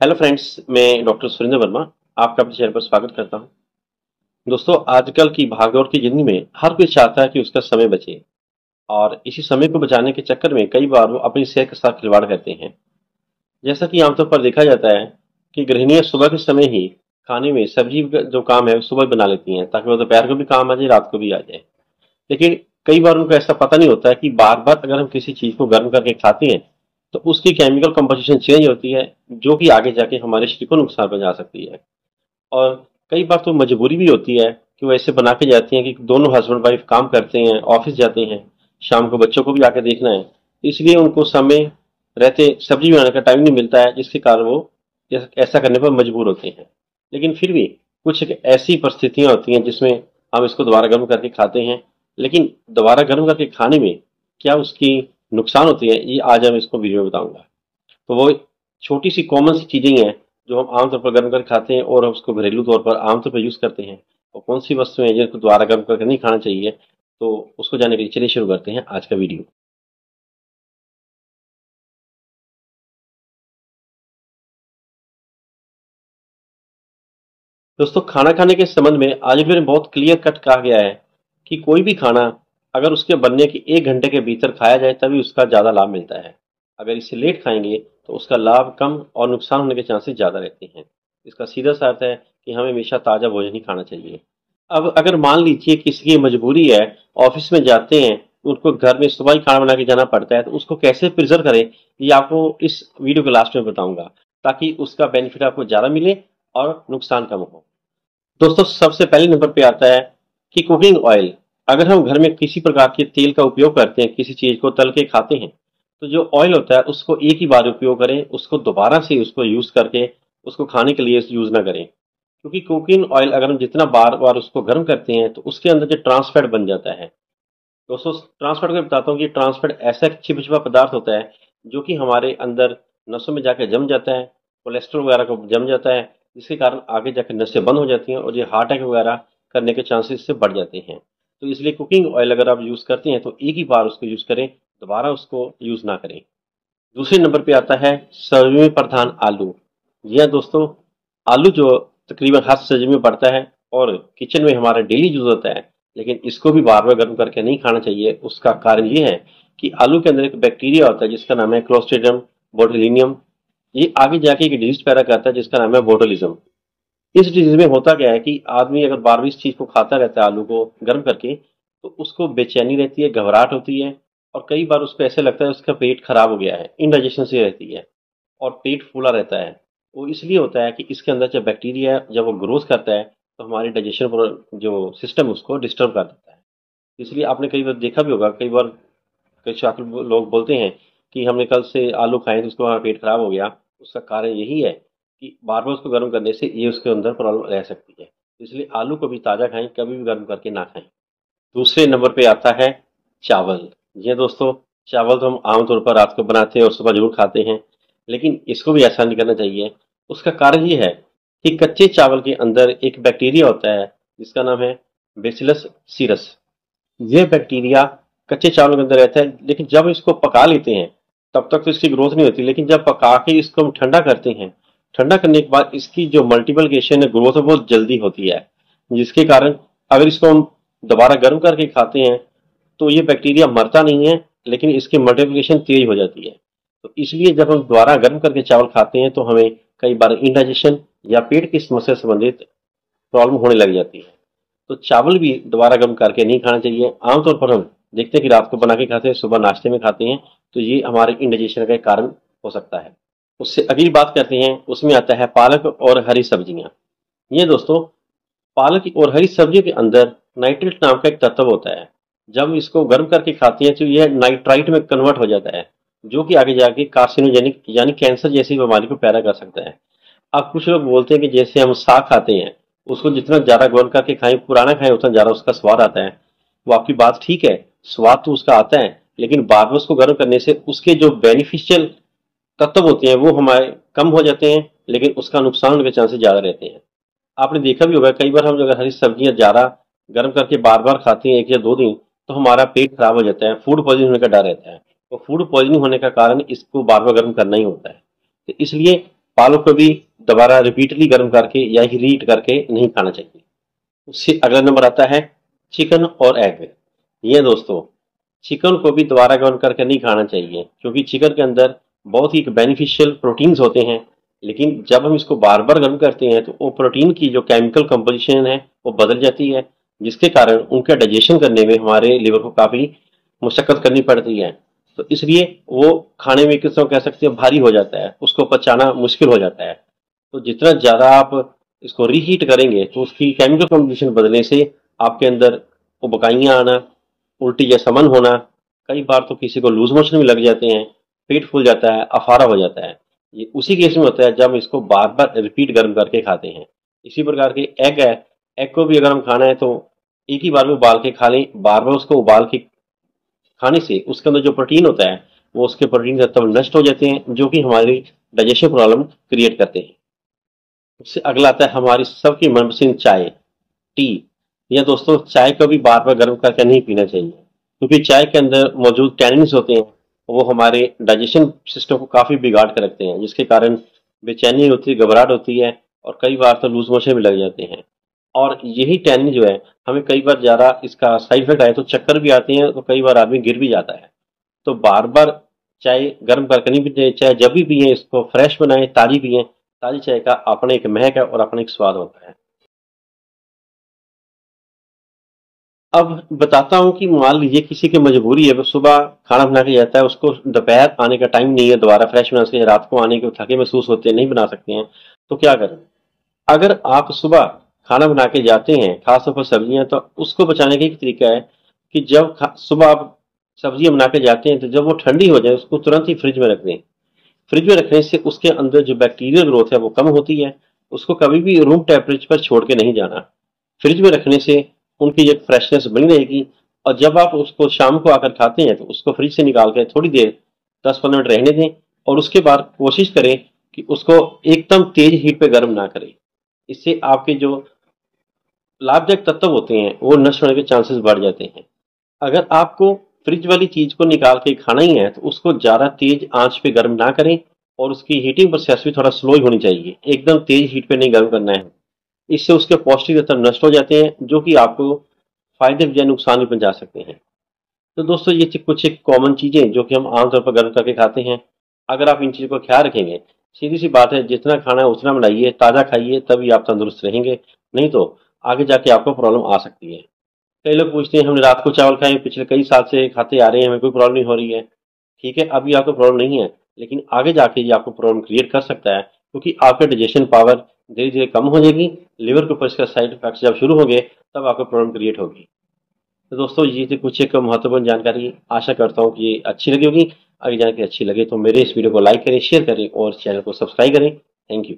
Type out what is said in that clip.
Hello friends मैं doctor Surendra Verma आपका अपने चैनल पर स्वागत करता हूँ। दोस्तों, आजकल की भागदौड़ की ज़िंदगी में हर कोई चाहता है कि उसका समय बचे और इसी समय को बचाने के चक्कर में कई बार वो अपनी सेहत के साथ खिलवाड़ करते हैं। जैसा कि आमतौर पर देखा जाता है कि गृहिणियाँ सुबह के समय ही खाने में सब्ज़ी का जो काम है सुबह बना लेती हैं ताकि वो दोपहर को भी काम आ जाए, रात को भी आ जाए। लेकिन कई बार उनको ऐसा पता नहीं होता है कि बार बार अगर हम किसी चीज़ को गर्म करके खाते हैं तो उसकी केमिकल कंपोजिशन चेंज होती है, जो कि आगे जाके हमारे शरीर को नुकसान पहुँचा सकती है। और कई बार तो मजबूरी भी होती है कि वो ऐसे बना के जाती हैं कि दोनों हस्बैंड वाइफ काम करते हैं ऑफ़िस जाते हैं, शाम को बच्चों को भी आके देखना है। इसलिए उनको समय, रहते, सब्ज़ी बनाने का टाइम नहीं मिलता है, जिसके कारण वो ऐसा करने पर मजबूर होते हैं। लेकिन फिर भी कुछ ऐसी परिस्थितियाँ होती हैं जिसमें हम इसको दोबारा गर्म करके खाते हैं। लेकिन दोबारा गर्म करके खाने में क्या उसकी नुकसान होती है, ये आज हम इसको वीडियो में बताऊँगा। तो वो छोटी सी कॉमन सी चीज़ें हैं जो हम आमतौर पर गर्म कर खाते हैं और हम उसको घरेलू तौर पर आमतौर पर यूज़ करते हैं। और कौन सी वस्तुएँ हैं जिनको दोबारा गर्म करके नहीं खाना चाहिए तो उसको जानने के लिए चलिए शुरू करते हैं आज का वीडियो दोस्तों, खाना खाने के संबंध में आज भी बहुत क्लियर कट कहा गया है कि कोई भी खाना अगर उसके बनने के एक घंटे के भीतर खाया जाए, तभी उसका ज़्यादा लाभ मिलता है। अगर इसे लेट खाएँगे तो उसका लाभ कम और नुकसान होने के चांसेस ज़्यादा रहते हैं। इसका सीधा सा अर्थ है कि हमें हमेशा ताज़ा भोजन ही खाना चाहिए। अब अगर मान लीजिए किसी की मजबूरी है, ऑफ़िस में जाते हैं, उनको घर में सुबह ही खाना बना के जाना पड़ता है तो उसको कैसे प्रिजर्व करें, ये आपको इस वीडियो के लास्ट में बताऊँगा, ताकि उसका बेनिफिट आपको ज़्यादा मिले और नुकसान कम हो। दोस्तों, सबसे पहले नंबर पे आता है कि कुकिंग ऑयल। अगर हम घर में किसी प्रकार के तेल का उपयोग करते हैं, किसी चीज़ को तल के खाते हैं तो जो ऑयल होता है, उसको एक ही बार उपयोग करें, उसको दोबारा से उसको यूज़ करके, उसको खाने के लिए यूज़ ना करें। क्योंकि कुकिंग ऑयल अगर हम जितना बार बार उसको गर्म करते हैं तो उसके अंदर जो ट्रांसफैट बन जाता है। दोस्तों ट्रांसफैट को बताता हूँ कि ट्रांसफैट ऐसा छिपछिपा पदार्थ होता है, जो कि हमारे अंदर नसों में जाकर जम जाता है कोलेस्ट्रॉल वगैरह को जम जाता है, जिसके कारण आगे जाकर नसें बंद हो जाती हैं और ये हार्ट अटैक वगैरह करने के चांसेस से बढ़ जाते हैं। तो इसलिए कुकिंग ऑयल अगर आप यूज़ करते हैं तो एक ही बार उसको यूज़ करें, दोबारा उसको यूज़ ना करें। दूसरे नंबर पे आता है, सब्ज़ी में प्रधान आलू। जी हाँ दोस्तों, आलू जो तकरीबन हर सब्ज़ी में पड़ता है और किचन में हमारा डेली यूज़ होता है, लेकिन इसको भी बार बार गर्म करके नहीं खाना चाहिए। उसका कारण ये है कि आलू के अंदर एक बैक्टीरिया होता है, जिसका नाम है क्लोस्ट्रेडियम बोटोलिनियम ये आगे जाके एक डिज़ीज़ पैदा करता है, जिसका नाम है बोटोलिज्म इस डिज़ीज़ में होता क्या है कि आदमी अगर बार बार इस चीज़ को खाता रहता है, आलू को गर्म करके तो उसको बेचैनी रहती है, घबराहट होती है और कई बार उसको ऐसे लगता है उसका पेट खराब हो गया है इनडाइजेशन से रहती है और पेट फूला रहता है। वो इसलिए होता है कि इसके अंदर जब बैक्टीरिया जब वो ग्रोथ करता है तो हमारे डाइजेशन जो सिस्टम उसको डिस्टर्ब कर देता है। इसलिए आपने कई बार देखा भी होगा, कई बार कई छात्र लोग बोलते हैं कि हमने कल से आलू खाए तो उसको हमारा पेट खराब हो गया, उसका कारण यही है कि बार बार उसको गर्म करने से ये उसके अंदर प्रॉब्लम रह सकती है। इसलिए आलू को भी ताज़ा खाएँ, कभी भी गर्म करके ना खाएँ। दूसरे नंबर पे आता है चावल। ये दोस्तों, चावल तो हम आमतौर पर रात को बनाते हैं और सुबह ज़रूर खाते हैं, लेकिन इसको भी ऐसा नहीं करना चाहिए। उसका कारण ये है कि कच्चे चावल के अंदर एक बैक्टीरिया होता है, जिसका नाम है बेसिलस सीरस ये बैक्टीरिया कच्चे चावल के अंदर रहता है, लेकिन जब इसको पका लेते हैं, तब तक तो इसकी ग्रोथ नहीं होती, लेकिन जब पका के इसको हम ठंडा करते हैं ठंडा करने के बाद इसकी जो मल्टीपलिकेशन है ग्रोथ है, बहुत जल्दी होती है। जिसके कारण अगर इसको हम दोबारा गर्म करके खाते हैं तो ये बैक्टीरिया मरता नहीं है, लेकिन इसकी मल्टीप्लिकेशन तेज हो जाती है। तो इसलिए जब हम दोबारा गर्म करके चावल खाते हैं तो हमें कई बार इंडाइजेशन या पेट की समस्या संबंधित प्रॉब्लम होने लग जाती है। तो चावल भी दोबारा गर्म करके नहीं खाना चाहिए। आमतौर पर हम देखते हैं कि रात को बना के खाते हैं, सुबह नाश्ते में खाते हैं तो ये हमारे इंडाइजेशन का कारण हो सकता है। उससे अगली बात करते हैं, उसमें आता है पालक और हरी सब्ज़ियाँ। ये दोस्तों, पालक और हरी सब्जियों के अंदर नाइट्रेट नाम का एक तत्व होता है। जब इसको गर्म करके खाते हैं तो यह नाइट्राइट में कन्वर्ट हो जाता है, जो कि आगे जाके कार्सिनोजेनिक, यानी कैंसर जैसी बीमारी को पैदा कर सकता है। अब कुछ लोग बोलते हैं कि जैसे हम साग खाते हैं, उसको जितना ज़्यादा गर्म करके खाएँ, पुराना खाएँ, उतना ज़्यादा उसका स्वाद आता है। वो आपकी बात ठीक है, स्वाद तो उसका आता है, लेकिन बाद में उसको गर्म करने से उसके जो बेनिफिशियल तत्व होते हैं, वो हमारे कम हो जाते हैं, लेकिन उसका नुकसान के चांसेस ज़्यादा रहते हैं। आपने देखा भी होगा, कई बार हम अगर हरी सब्ज़ियाँ ज़्यादा गर्म करके बार बार खाते हैं, एक या दो दिन तो हमारा पेट खराब हो जाता है फ़ूड पॉइजन होने का डर रहता है। और फ़ूड पॉइजनिंग होने का कारण इसको बार बार गर्म करना ही होता है। तो इसलिए पालक को भी दोबारा रिपीटली गर्म करके या ही रीट करके नहीं खाना चाहिए। उससे अगला नंबर आता है चिकन और एग ये दोस्तों चिकन को भी दोबारा गर्म करके नहीं खाना चाहिए, क्योंकि चिकन के अंदर बहुत ही बेनिफिशियल प्रोटीन्स होते हैं, लेकिन जब हम इसको बार बार गर्म करते हैं तो वो प्रोटीन की जो केमिकल कंपोजिशन है, वो बदल जाती है, जिसके कारण उनका डाइजेशन करने में हमारे लिवर को काफ़ी मुशक्क़त करनी पड़ती है। तो इसलिए वो खाने में किस तरह कह सकते हैं, भारी हो जाता है, उसको पचाना मुश्किल हो जाता है। तो जितना ज़्यादा आप इसको रीहीट करेंगे तो उसकी केमिकल कंपोजिशन बदलने से आपके अंदर उबकाइयाँ आना, उल्टी या समन होना, कई बार तो किसी को लूज मोशन भी लग जाते हैं पेट फूल जाता है, अफारा हो जाता है। ये उसी केस में होता है जब इसको बार बार रिपीट गर्म करके खाते हैं। इसी प्रकार के एग है। एग को भी अगर हम खाना है तो एक ही बार में उबाल के खा लें। बार बार उसको उबाल के खाने से उसके अंदर जो प्रोटीन होता है, वो उसके प्रोटीन तब नष्ट हो जाते हैं, जो कि हमारी डाइजेशन प्रॉब्लम क्रिएट करते हैं। उससे अगला आता है हमारी सबकी मनपसंद चाय टी या दोस्तों, चाय को भी बार बार गर्म करके नहीं पीना चाहिए, क्योंकि चाय के अंदर मौजूद टैनिन्स होते हैं। वो हमारे डाइजेशन सिस्टम को काफ़ी बिगाड़ कर रखते हैं, जिसके कारण बेचैनी होती है, घबराहट होती है और कई बार तो लूज मोशन भी लग जाते हैं। और यही टैनी जो है, हमें कई बार ज़्यादा इसका साइड इफ़ेक्ट आए तो चक्कर भी आते हैं तो कई बार आदमी गिर भी जाता है। तो बार बार चाय, गर्म करके नहीं पीते चाहे जब भी पिए, इसको फ्रेश बनाएँ, ताज़ी पिए, ताज़ी चाय का अपना एक महक है और अपना एक स्वाद होता है। अब बताता हूँ कि मान लीजिए किसी की मजबूरी है, वो सुबह खाना बना के जाता है, उसको दोपहर आने का टाइम नहीं है, दोबारा फ्रेश बना सके रात को आने के थके महसूस होते हैं, नहीं बना सकते हैं तो क्या करें? अगर आप सुबह खाना बना के जाते हैं खासतौर पर सब्ज़ियाँ तो उसको बचाने का एक तरीका है कि जब सुबह आप सब्ज़ियाँ बना के जाते हैं तो जब वो ठंडी हो जाए, उसको तुरंत ही फ्रिज में रख दें। फ्रिज में रखने से उसके अंदर जो बैक्टीरियल ग्रोथ है, वो कम होती है, उसको कभी भी रूम टेम्परेचर पर छोड़ के नहीं जाना। फ्रिज में रखने से उनकी एक फ्रेशनेस बनी रहेगी। और जब आप उसको शाम को आकर खाते हैं तो उसको फ्रिज से निकाल कर थोड़ी देर दस पंद्रह मिनट रहने दें और उसके बाद कोशिश करें कि उसको एकदम तेज हीट पे गर्म ना करें। इससे आपके जो लाभदायक तत्व होते हैं, वो नष्ट होने के चांसेस बढ़ जाते हैं। अगर आपको फ्रिज वाली चीज़ को निकाल के खाना ही है तो उसको ज़्यादा तेज आँच पे गर्म ना करें और उसकी हीटिंग प्रोसेस भी थोड़ा स्लो ही होनी चाहिए। एकदम तेज हीट पे नहीं गर्म करना है। इससे उसके पौष्टिक तत्व नष्ट हो जाते हैं, जो कि आपको फ़ायदे या नुकसान भी पहुँचा सकते हैं। तो दोस्तों, ये कुछ एक कॉमन चीज़ें जो कि हम आमतौर पर गर्म करके खाते हैं। अगर आप इन चीज़ों का ख्याल रखेंगे, सीधी सी बात है, जितना खाना है उतना बनाइए, ताज़ा खाइए, तभी आप तंदुरुस्त रहेंगे। नहीं तो आगे जाके आपको प्रॉब्लम आ सकती है। कई लोग पूछते हैं, हमने रात को चावल खाए, पिछले कई साल से खाते आ रहे हैं, हमें कोई प्रॉब्लम नहीं हो रही है। ठीक है, अभी आपको प्रॉब्लम नहीं है, लेकिन आगे जाके ये आपको प्रॉब्लम क्रिएट कर सकता है, क्योंकि आपका डाइजेशन पावर धीरे धीरे कम हो जाएगी। लिवर के ऊपर इसका साइड इफ़ेक्ट जब शुरू होंगे, तब आपको प्रॉब्लम क्रिएट होगी। तो दोस्तों, ये थी कुछ एक महत्वपूर्ण जानकारी। आशा करता हूँ कि ये अच्छी लगी होगी। अगर जानकारी अच्छी लगे तो मेरे इस वीडियो को लाइक करें शेयर करें और चैनल को सब्सक्राइब करें। Thank you